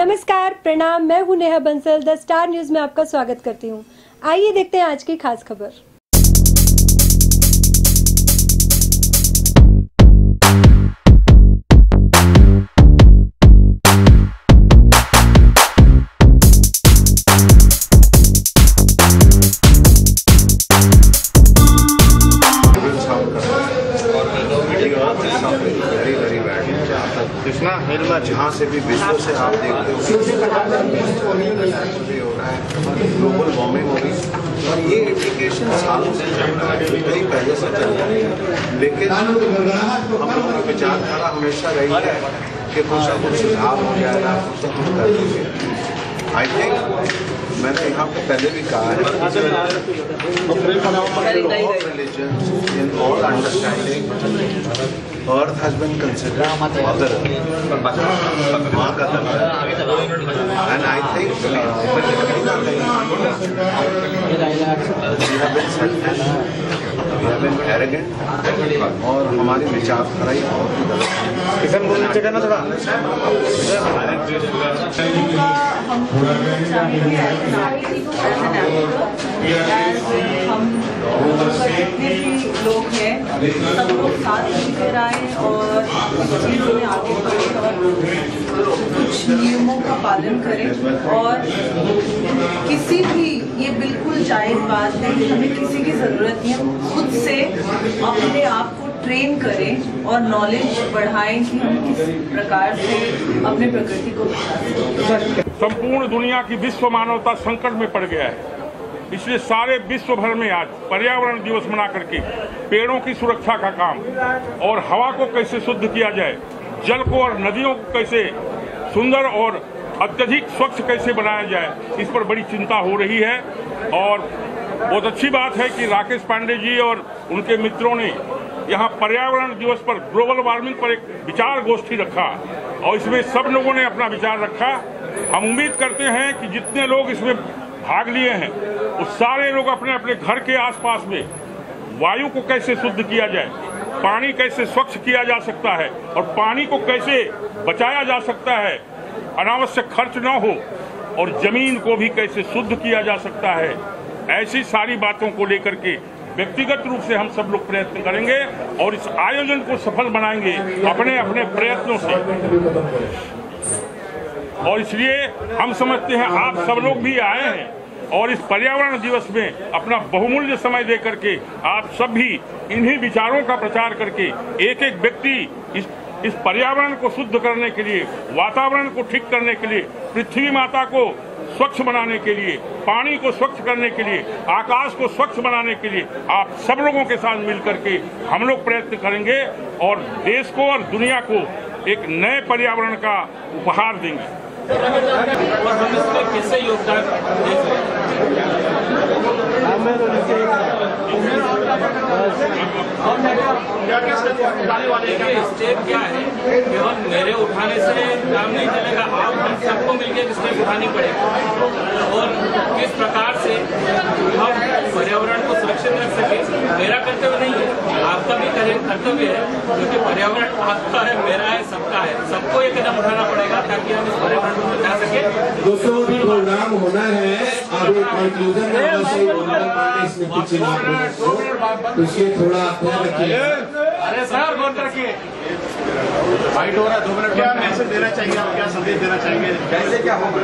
नमस्कार, प्रणाम, मैं हूँ Neha Bansal, the Star News में आपका स्वागत करती हूँ। आइए देखते हैं आज की खास खबर। जहाँ से भी विश्व से आप देखते हो भी हो रहा है। ग्लोबल वार्मिंग हो रही और ये इंडिकेशन सालों से चल रहा है। कई पहले से चल रहा है। लेकिन हम लोगों की विचारधारा हमेशा रही है कि कुछ ना कुछ सुधार हो जाएगा कुछ ना कुछ कर देंगे। आई थिंक मैंने यहाँ पे पहले भी कहा है religions, in all understanding, earth has been considered mother माँ का तब और हमारी विचारधारा ही बहुत ही गलत थोड़ा। हम जितने भी लोग हैं सब लोग साथ मिलकर आए और आगे बढ़े और कुछ नियमों का पालन करें और किसी भी ये बिल्कुल जायज़ बात है कि हमें किसी की ज़रूरत नहीं है, खुद से अपने आप को ट्रेन करें और नॉलेज बढ़ाएँ कि हम किस प्रकार से अपने प्रकृति को बचा सकते संपूर्ण दुनिया की विश्व मानवता संकट में पड़ गया है। इसलिए सारे विश्व भर में आज पर्यावरण दिवस मना करके पेड़ों की सुरक्षा का काम और हवा को कैसे शुद्ध किया जाए, जल को और नदियों को कैसे सुंदर और अत्यधिक स्वच्छ कैसे बनाया जाए, इस पर बड़ी चिंता हो रही है। और बहुत अच्छी बात है कि राकेश पांडे जी और उनके मित्रों ने यहाँ पर्यावरण दिवस पर ग्लोबल वार्मिंग पर एक विचार गोष्ठी रखा और इसमें सब लोगों ने अपना विचार रखा। हम उम्मीद करते हैं कि जितने लोग इसमें भाग लिए हैं वो सारे लोग अपने अपने घर के आसपास में वायु को कैसे शुद्ध किया जाए, पानी कैसे स्वच्छ किया जा सकता है और पानी को कैसे बचाया जा सकता है, अनावश्यक खर्च न हो और ज़मीन को भी कैसे शुद्ध किया जा सकता है, ऐसी सारी बातों को लेकर के व्यक्तिगत रूप से हम सब लोग प्रयत्न करेंगे और इस आयोजन को सफल बनाएँगे अपने अपने प्रयत्नों से। और इसलिए हम समझते हैं आप सब लोग भी आए हैं और इस पर्यावरण दिवस में अपना बहुमूल्य समय दे करके आप सब भी इन्हीं विचारों का प्रचार करके एक एक व्यक्ति इस इस पर्यावरण को शुद्ध करने के लिए, वातावरण को ठीक करने के लिए, पृथ्वी माता को स्वच्छ बनाने के लिए पानी को स्वच्छ करने के लिए आकाश को स्वच्छ बनाने के लिए आप सब लोगों के साथ मिलकर के हम लोग प्रयत्न करेंगे और देश को और दुनिया को एक नए पर्यावरण का उपहार देंगे। और हम इसमें किससे योगदान दे सकते हैं देखिए स्टेप क्या है केवल मेरे उठाने से काम नहीं चलेगा आप हम सबको मिलकर स्टेप उठानी पड़ेगी और किस प्रकार से हम पर्यावरण को सुरक्षित रख सके मेरा कर्तव्य नहीं है आपका भी कर्तव्य है क्योंकि पर्यावरण आपका है मेरा है सबका है सबको ये कदम उठाना पड़ेगा ताकि हम इस पर्यावरण को बचा सके दोस्तों प्रोग्राम होना है अभी कंक्लूजन में एक इसमें पीछे पड़े। तो थोड़ा ध्यान रखिए। अरे सर बोल रखिए। फाइट हो रहा है दो मिनट क्या मैसेज देना चाहिए आप क्या संदेश देना चाहेंगे कैसे क्या होगा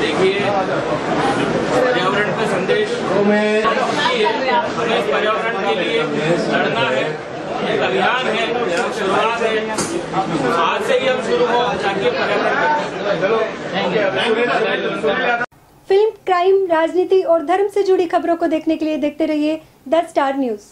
देखिए पर्यावरण का संदेश तो मैं पर्यावरण के लिए लड़ना है एक अभियान है शुरुआत है। आज से ही हम शुरू हो ताकि पर्यावरण क्राइम, राजनीति और धर्म से जुड़ी खबरों को देखने के लिए देखते रहिए द स्टार न्यूज़।